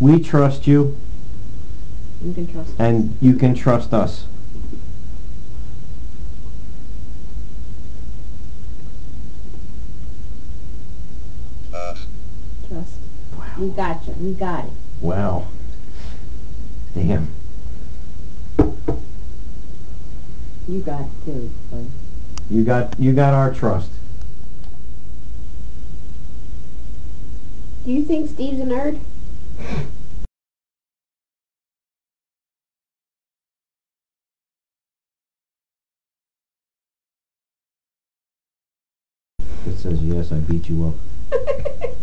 We trust you, You can trust. and you can trust us. Trust. Wow. We got you. We got it. Wow. Damn. You got it too. You got you got our trust. Do you think Steve's a nerd? It says yes, I beat you up.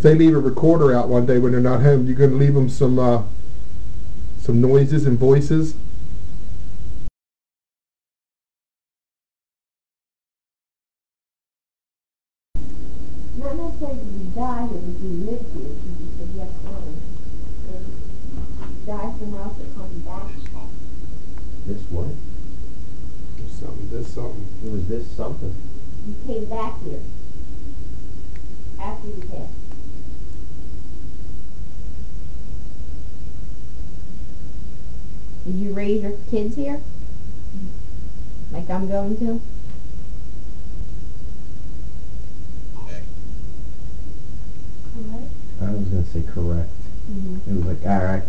If they leave a recorder out one day when they're not home, you're gonna leave them some uh, some noises and voices. Not necessarily you die here, but you live here. because You said yes, no. Or you Die somewhere else that comes back. This what? There's something. This something. It was this something. You came back here. After you passed. Did you raise your kids here? Like I'm going to? Okay. Correct. I was gonna say correct. Mm-hmm. It was like alright.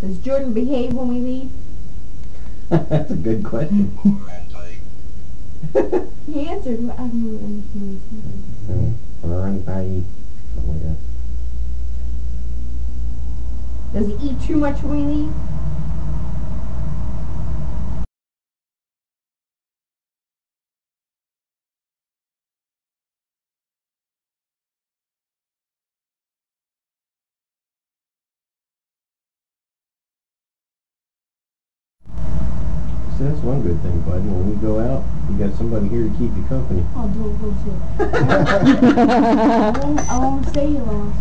Does Jordan behave when we leave? That's a good question. He answered. I don't know anything he said. I something like that. Does he eat too much when that's one good thing, bud. When we go out, you got somebody here to keep you company. I'll do it bullshit. I won't, I won't stay here long.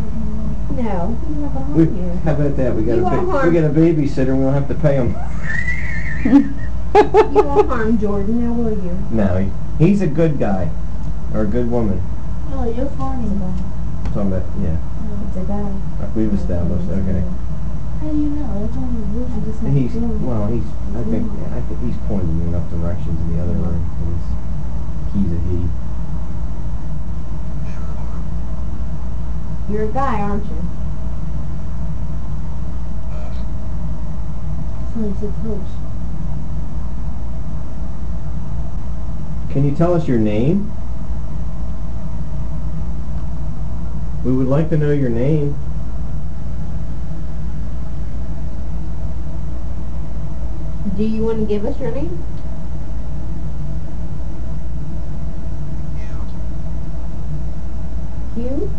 No. He's not gonna We, harm you. how about that? We got You a won't ba- harm- we got a babysitter. and We don't have to pay him. You won't harm Jordan, now will you? No, he, he's a good guy or a good woman. Oh, you're funny. Talking about yeah, It's a guy. we've established. Okay. How do you know? That's only I bullshit. just have He's well. He's I think I think he's pointing you enough directions in the other room. He's he's a he. You're a guy, aren't you? It's like close. Can you tell us your name? We would like to know your name. Do you want to give us your name? Hugh?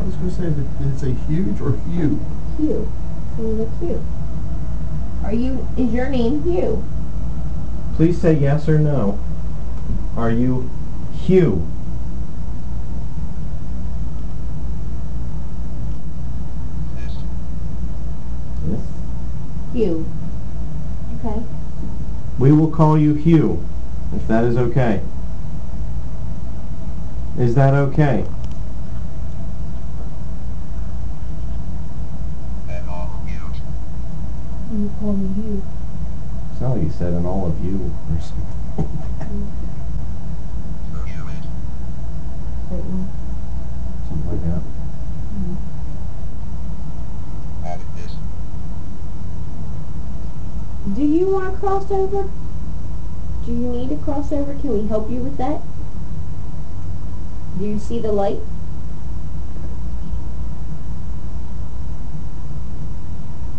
I was gonna say, that did it say huge or Hugh? Hugh. So you Hugh. Are you, is your name Hugh? Please say yes or no. Are you Hugh? Yes. Yes. Hugh. Okay. We will call you Hugh, if that is okay. Is that okay? An all of you You call me you. It's not like you said an all of you or something. Certainly. something like that. Do you want to cross over? Do you need a crossover? Can we help you with that? Do you see the light?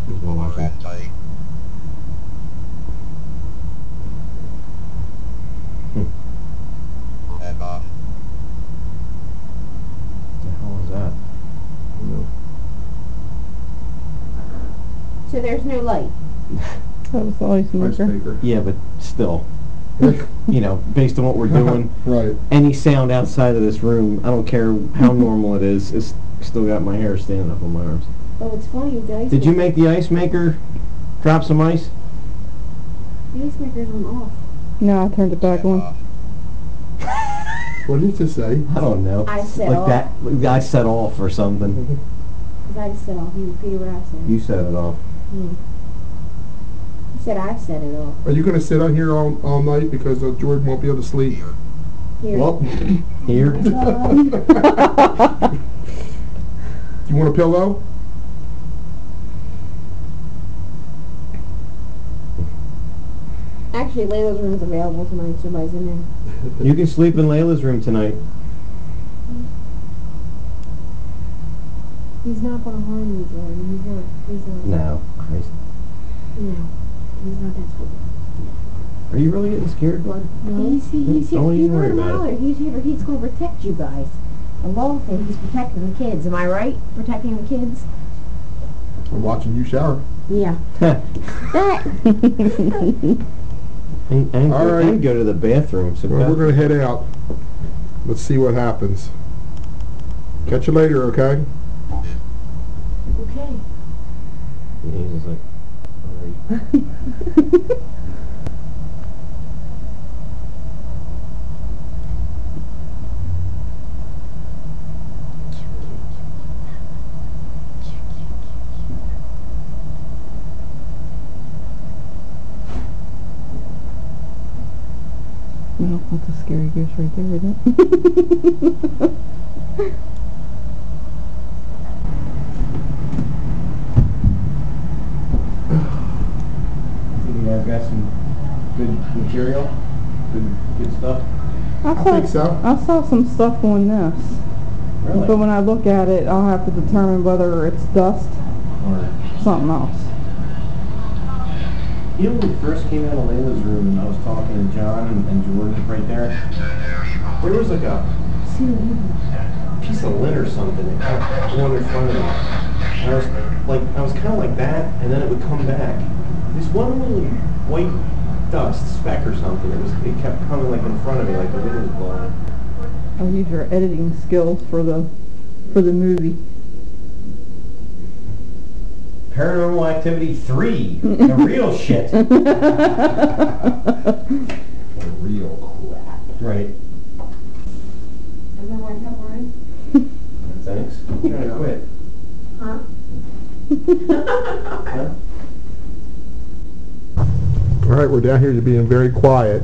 Is hmm. what I said. The hell is that? No. So there's no light. That was the ice Ice maker. maker. Yeah, but still, you know, based on what we're doing, right. any sound outside of this room, I don't care how normal it is, it's still got my hair standing up on my arms. Oh, it's funny, guys. Did you make the ice maker drop some ice? The ice maker's on off. No, I turned it back on. What did you just say? I don't know. I set like off. that. like I set off or something. Cause I just said off. You repeated what I said. You set it off. You said I set it off. Are you gonna sit out here all, all night because uh, Jordan won't be able to sleep? Here. Well, Here. you want a pillow? Actually, Layla's room is available tonight. so Nobody's in there. You can sleep in Layla's room tonight. He's not gonna harm you, Jordan. He's not. He's not. No. Christ. No. He's not that sort. Are you really getting scared, bud? No. He's, he's, here. Don't he's even worry not about it. He's here. He's gonna protect you guys. A law thing. He's protecting the kids. Am I right? Protecting the kids. I'm watching you shower. Yeah. That. And, and, All go, right. and go to the bathroom. So Well, we're gonna head out. Let's see what happens. Catch you later, okay? Okay. He's like, alright. No, that's a scary goose right there, isn't it? You guys got some good material? Good, good stuff? I, I saw, think so. I saw some stuff on this, Really? but when I look at it, I'll have to determine whether it's dust, Or, something else. you know when we first came out of Layla's room and I was talking to John and, and Jordan right there? There was like a piece of lint or something that kept going in front of me. And I was like, I was kind of like that, and then it would come back. This one little white dust speck or something. It was, it kept coming like in front of me, like the wind was blowing. I'll use your editing skills for the for the movie. Paranormal Activity 3, the real shit. the Real crap. Right. Is that one cup already? Thanks. I'm trying to quit. Huh? Huh? All right, we're down here to being very quiet.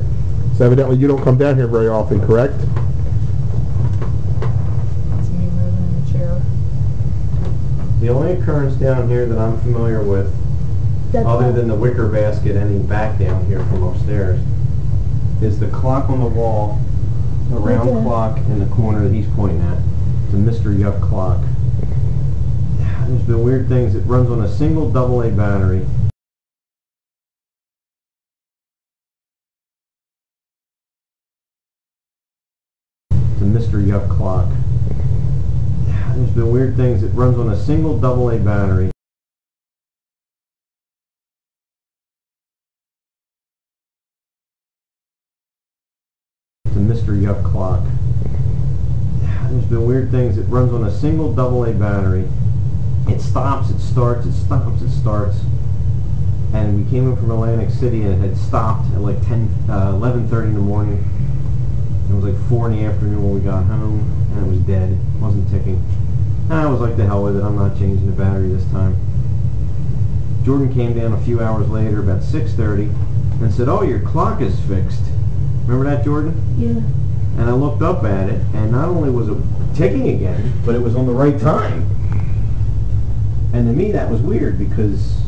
So evidently you don't come down here very often, correct? It's me moving in the chair. The only occurrence down here that I'm familiar with, other than the wicker basket ending back down here from upstairs, is the clock on the wall, the round Okay. clock in the corner that he's pointing at. It's a Mr. Yuck clock. There's been weird things. It runs on a single double A battery. Mr. Yuck clock. There's been weird things. It runs on a single double A battery. It's a Mr. Yuck clock. There's been weird things. It runs on a single double A battery. It stops, it starts, it stops, it starts. And we came in from Atlantic City and it had stopped at like 10, uh, 11.30 in the morning. It was like 4 in the afternoon when we got home and it was dead. It wasn't ticking. Ah, I was like, the hell with it. I'm not changing the battery this time. Jordan came down a few hours later, about 6.30, and said, oh, your clock is fixed. Remember that, Jordan? Yeah. And I looked up at it, and not only was it ticking again, but it was on the right time. And to me, that was weird because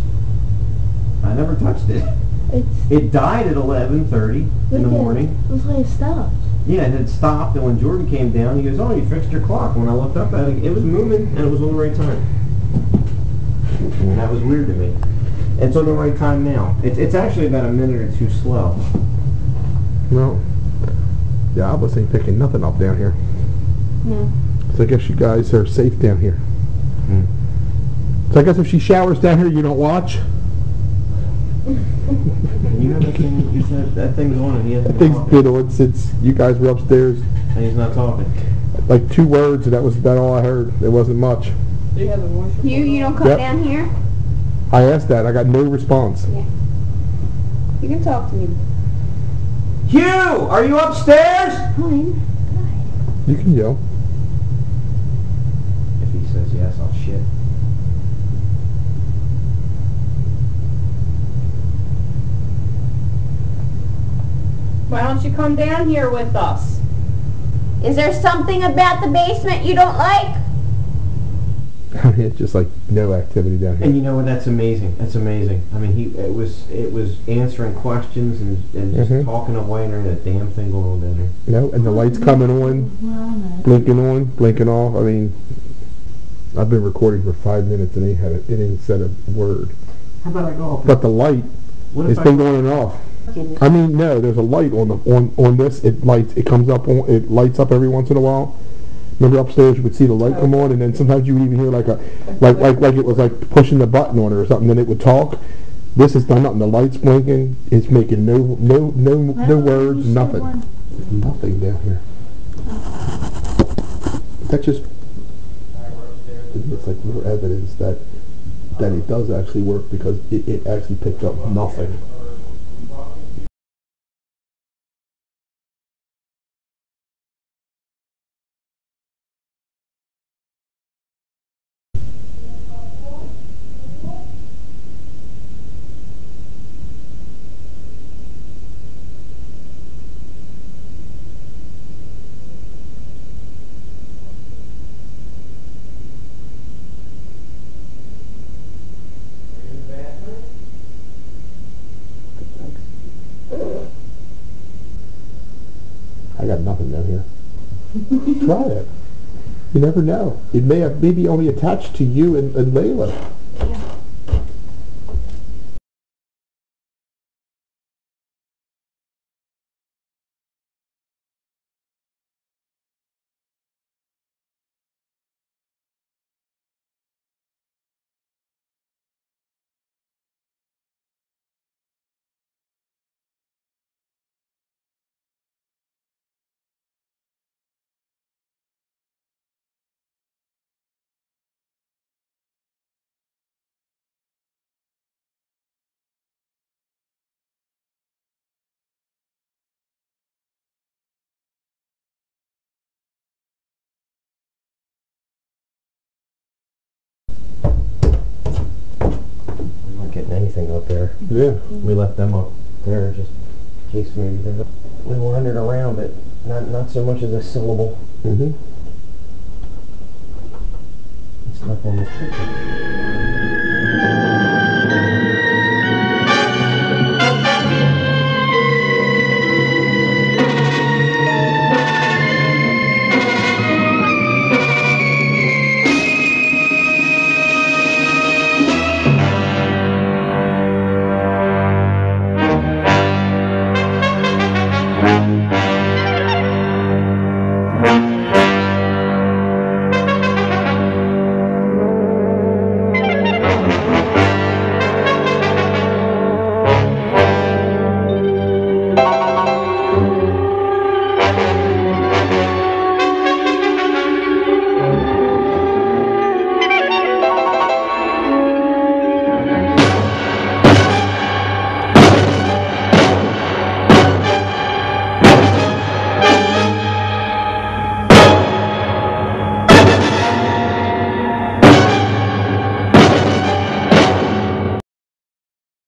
I never touched it. It's. It died at 11:30 in the morning. Looks like it stopped. Yeah, and it stopped. And when Jordan came down, he goes, "Oh, you fixed your clock." When I looked up at it, it was moving, and it was on the right time. And that was weird to me. It's on the right time now. It's it's actually about a minute or two slow. Well, Yeah, I wasn't picking nothing up down here. No. So I guess you guys are safe down here. Hmm. So I guess if she showers down here, you don't watch? And you know that thing? You said that thing's on, and he hasn't That thing's talking. been on since you guys were upstairs. And he's not talking. Like two words, and that was about all I heard. It wasn't much. You you don't come Yep. down here. I asked that. I got no response. You You can talk to me. Hugh, are you upstairs? Oh, Fine. You can yell. If he says yes, I'll shit. Why don't you come down here with us? Is there something about the basement you don't like? I mean, it's just like no activity down here. And you know what? That's amazing. That's amazing. I mean, he it was it was answering questions and, and just Mhm. talking away, and there ain't a damn thing going on down there. No, and the lights coming on, blinking on, blinking off. I mean, I've been recording for five minutes and he had a, it ain't said a word. How about I go up? But the light, what it's if been I, going off. I mean, no, there's a light on the on on this. It lights. It comes up. On, it lights up every once in a while. Remember upstairs, you would see the light come on, and then sometimes you would even hear like a like like like it was like pushing the button on it or something. Then it would talk. This has done nothing. The light's blinking. It's making no no no no words. Nothing. Nothing down here. That just it's like more evidence that that it does actually work because it, it actually picked up nothing. I got nothing down here. Try it. You never know. It may have maybe only attached to you and, and Layla. Anything up there. Yeah. We left them up there just in case a, we wandered around, but not not so much as a syllable. Mm-hmm. It's not on the.